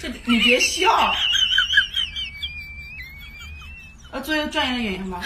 这你别笑。呃，做一个专业的演员吧。